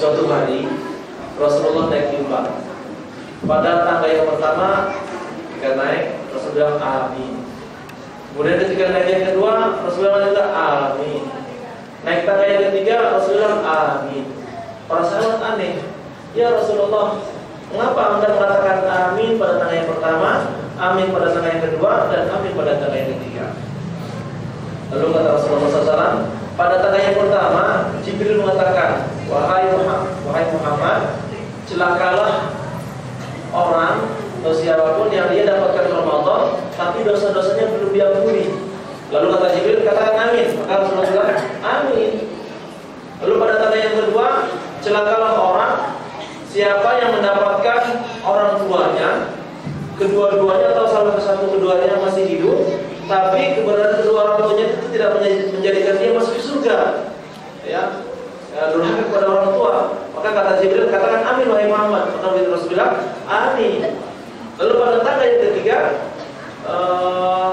suatu hari Rasulullah naik mimbar. Pada tangga yang pertama ketika naik Rasulullah amin. Kemudian ketika naik yang kedua Rasulullah juga amin. Naik tangga yang ketiga Rasulullah amin. Para sahabat aneh, ya Rasulullah, mengapa anda mengatakan amin pada tangga yang pertama, amin pada tangga yang kedua, dan amin pada tangga yang ketiga? Lalu kata Rasulullah SAW, pada tangga yang pertama, Jibril mengatakan, wahai Muhammad, wahai Muhammad, celakalah orang atau siapa pun yang dia dapatkan Ramadan, tapi dosa-dosanya belum diampuni. Lalu kata Jibril, katakan amin. Maka Rasulullah bilang, amin. Lalu pada tanda yang kedua, celakalah orang siapa yang mendapatkan orang tuanya, kedua-duanya atau salah satu keduanya masih hidup, tapi keberadaan kedua orang tuanya itu tidak menjadikan dia masuk surga. Ya durhaka kepada orang tua. Maka kata Jibril, katakan amin wahai Muhammad. Maka Nabi Rasul bilang, amin. Lalu pada tanda yang ketiga, uh,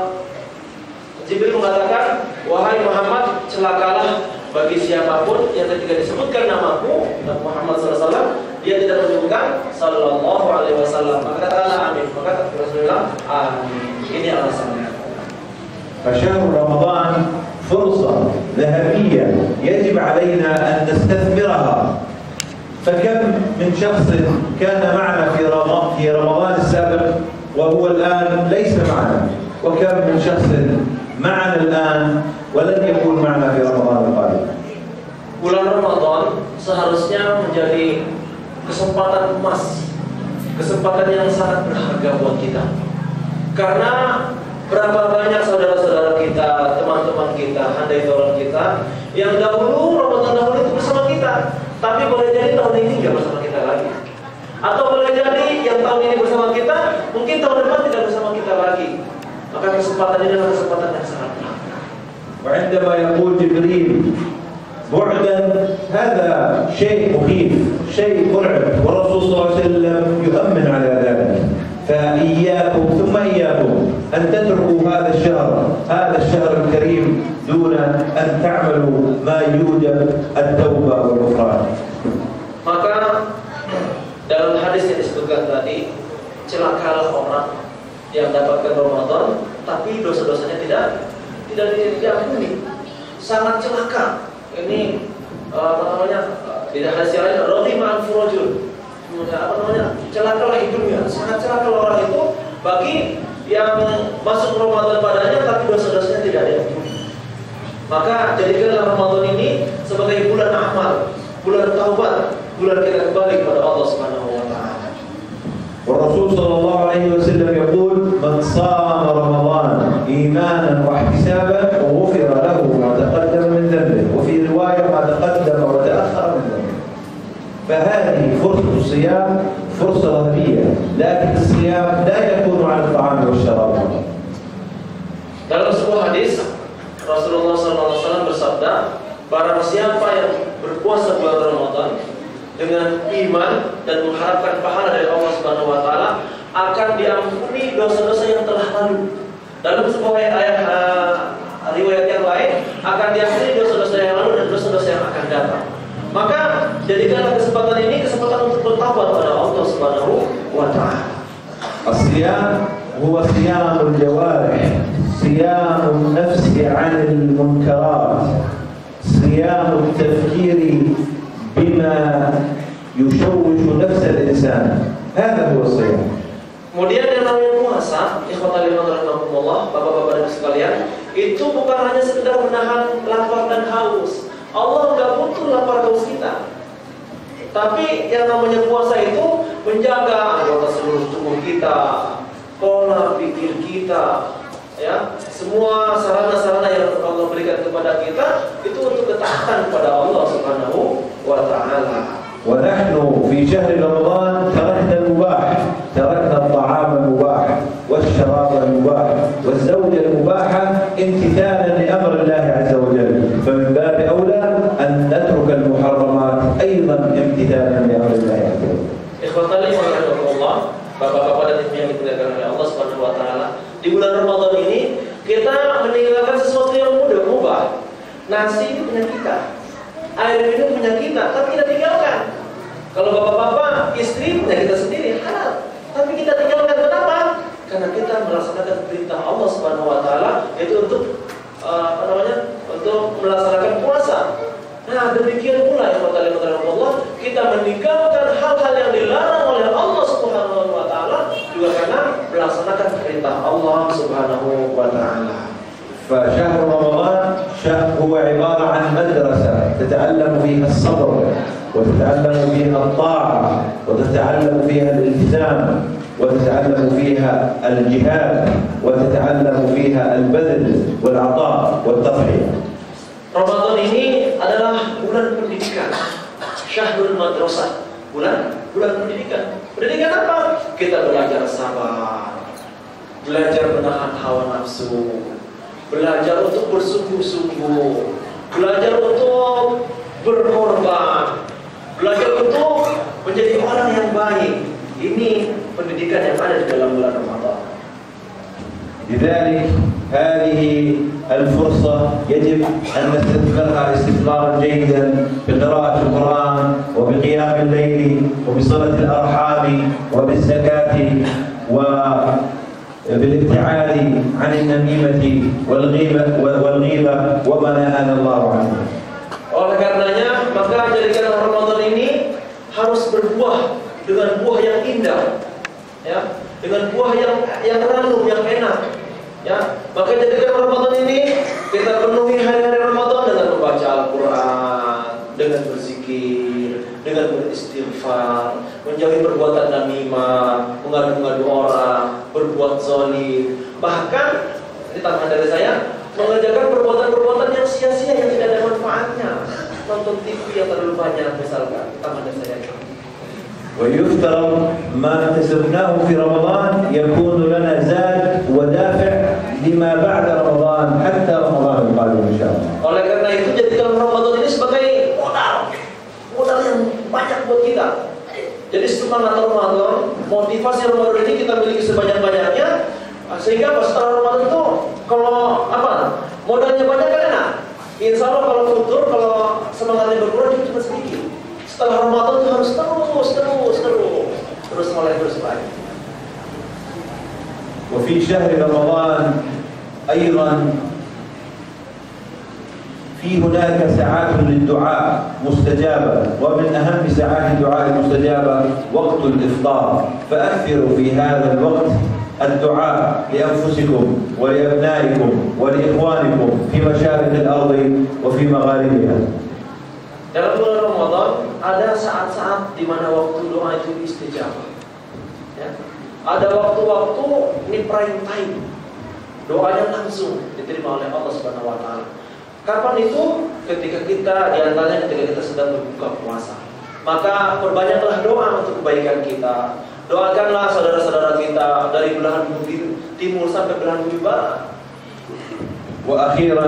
Jibril mengatakan, wahai Muhammad, celakalah bagi siapapun yang ketika disebutkan namaku Muhammad SAW dia tidak menyebutkan Sallallahu Alaihi Wasallam maka katakanlah amin maka Rasulullah amin ini alasannya فشهر رمضان فرصة ذهبية يجب علينا أن نستثمرها فكم من شخص كان معنا في رمضان في رمضان السابق وهو الآن ليس معنا وكم من شخص معنا الآن ولن يكون معنا في رمضان القادم bulan Ramadan seharusnya menjadi kesempatan emas kesempatan yang sangat berharga buat kita karena berapa banyak saudara-saudara kita teman-teman kita handai tolong kita yang dahulu Ramadan dahulu itu bersama kita tapi boleh jadi tahun ini nggak bersama kita lagi atau boleh jadi yang tahun ini bersama kita mungkin tahun depan tidak bersama kita lagi maka kesempatan ini adalah kesempatan yang sangat berharga وعندما يقول جبريل بعدا هذا شيء مخيف شيء مرعب والرسول صلى الله عليه وسلم يؤمن على ذلك فإياكم ثم إياكم أن تتركوا هذا الشهر هذا الشهر الكريم دون أن تعملوا ما يوجب التوبة والغفران Maka dalam hadis yang disebutkan tadi, celakalah orang yang dapatkan Ramadan tapi dosa-dosanya tidak tidak diampuni. Sangat celaka. Ini apa namanya? Tidak hadis yang lain, roti ma'an furajul. Apa namanya? Celakalah hidupnya. Sangat celakalah orang itu bagi yang masuk Ramadan padanya tapi dosa-dosanya tidak diampuni. Maka jadikanlah Ramadan ini sebagai bulan amal, bulan taubat, bulan kita kembali kepada Allah Subhanahu wa taala. Rasul sallallahu alaihi wasallam yaqul man shama Ramadan imanan wa ihtisaban ghufira lahu ma taqaddama min dhanbihi wa fi riwayah ma taqaddama wa ta'akhkhara min dhanbihi. فهذه فرصة الصيام فرصة وهمية لكن الصيام لا يكون على الطعام والشراب. Dalam sebuah hadis Rasulullah SAW bersabda, Barang siapa yang berpuasa bulan Ramadan dengan iman dan mengharapkan pahala dari Allah Subhanahu wa taala akan diampuni dosa-dosa yang telah lalu. Dalam sebuah ayat uh, riwayat yang lain akan diampuni dosa-dosa yang lalu dan dosa-dosa yang akan datang. Maka jadikanlah kesempatan ini kesempatan untuk bertobat pada Allah Subhanahu wa taala. Asliya huwa siyamul jawarih صيام النفس عن المنكرات صيام التفكير بما يشوش نفس الإنسان هذا هو الصيام Kemudian yang namanya puasa, ikhwatal iman rahimakumullah, bapak-bapak dan sekalian, itu bukan hanya sekedar menahan lapar dan haus. Allah nggak butuh lapar haus kita. Tapi yang namanya puasa itu menjaga anggota seluruh tubuh kita, pola pikir kita, ya semua sarana-sarana yang Allah berikan kepada kita itu untuk ketaatan kepada Allah Subhanahu wa taala. Wa nahnu fi Ramadan tarakna mubah, tarakna at-ta'am mubah, mubah, waz-zawj mubah. Nasi itu punya kita. Air minum punya kita, tapi kita tinggalkan. Kalau bapak-bapak, istri punya kita sendiri halal. Tapi kita tinggalkan kenapa? Karena kita melaksanakan perintah Allah Subhanahu wa taala yaitu untuk uh, apa namanya? untuk melaksanakan puasa. Nah, demikian pula yang kata Allah, kita meninggalkan hal-hal yang dilarang oleh Allah Subhanahu wa taala juga karena melaksanakan perintah Allah Subhanahu wa taala. فشهر رمضان شهر هو عبارة عن مدرسة تتعلم فيها الصبر وتتعلم فيها الطاعة وتتعلم فيها الالتزام وتتعلم فيها الجهاد وتتعلم فيها البذل والعطاء والتضحية Ramadan ini adalah bulan pendidikan. Syahrul madrasah. Bulan bulan pendidikan. Pendidikan apa? Kita belajar sabar. Belajar menahan hawa nafsu. Belajar untuk bersungguh-sungguh. Belajar untuk berkorban. Belajar untuk menjadi orang yang baik. Ini pendidikan yang ada di dalam bulan Ramadan. لذلك هذه الفرصة يجب أن نستثمرها استثمارا جيدا بقراءة القرآن وبقيام الليل وبصلة الأرحام وبالزكاة وبالابتعاد عن النميمة والغيبة والغيبة وما نهانا الله عنه. Oleh karenanya, maka jadikan Ramadan ini harus berbuah dengan buah yang indah, ya, dengan buah yang yang ranum, yang enak. Ya, maka jadikan Ramadan ini kita penuhi hari-hari Ramadan dengan membaca Al-Quran, dengan berzikir, dengan beristighfar, menjauhi perbuatan namimah, mengadu-ngadu orang, berbuat zalim, bahkan ini tambahan dari saya, mengerjakan perbuatan-perbuatan yang sia-sia yang tidak ada manfaatnya. Nonton TV yang terlalu banyak misalkan, tambahan dari saya. ويفترض ما اكتسبناه في رمضان يكون Jadi semangat Ramadan, motivasi Ramadan ini kita miliki sebanyak-banyaknya, sehingga pas setelah Ramadan itu kalau apa modalnya banyak kan enak. Insya Allah kalau futur, kalau semangatnya berkurang itu cuma sedikit. Setelah Ramadan itu harus terus, terus, terus, terus mulai terus baik. وفي شهر رمضان أيضا في هناك ساعات للدعاء مستجابة ومن أهم ساعات الدعاء المستجابة وقت الإفطار فأكثروا في هذا الوقت الدعاء لأنفسكم ولأبنائكم ولإخوانكم في مشارق الأرض وفي مغاربها Dalam bulan Ramadan ada saat-saat di mana waktu doa itu istijabah. Ya. Ada waktu-waktu ini prime time. Doanya langsung diterima oleh Allah Subhanahu wa taala. Kapan itu? Ketika kita diantaranya ketika kita sedang berbuka puasa. Maka perbanyaklah doa untuk kebaikan kita. Doakanlah saudara-saudara kita dari belahan bumi timur sampai belahan bumi barat. وأخيرا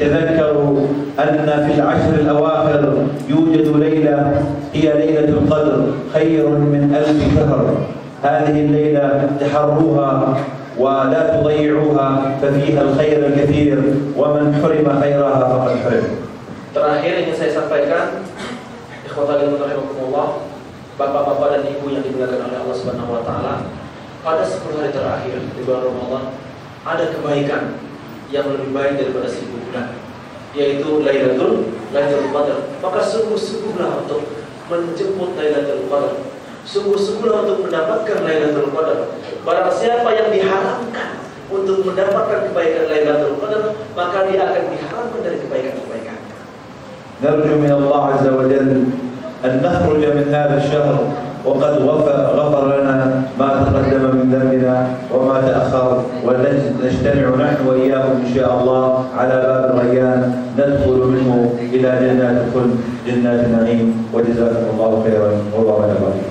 تذكروا أن في العشر الأواخر يوجد ليلة هي ليلة القدر خير من ألف شهر هذه الليلة تحروها ولا تضيعوها ففيها الخير الكثير ومن حرم خيرها saya sampaikan Ikhwatal rahimakumullah Bapak-bapak dan ibu yang dimuliakan oleh Allah Subhanahu wa taala pada 10 hari terakhir di bulan Ramadan ada kebaikan yang lebih baik daripada seribu bulan yaitu Lailatul Lailatul Qadar. Maka sungguh-sungguhlah untuk menjemput Lailatul Qadar. Sungguh-sungguhlah untuk mendapatkan Lailatul Qadar. Barang siapa yang diharamkan untuk mendapatkan kebaikan Lailatul Qadar maka dia akan diharamkan dari kebaikan-kebaikan نرجو من الله عز وجل أن نخرج من هذا الشهر وقد غفر, لنا ما تقدم من ذنبنا وما تأخر ونجتمع نحن وإياكم إن شاء الله على باب الريان. ندخل منه إلى جنات الخلد جنات النعيم. وجزاكم الله خيرا. وبارك الله فيكم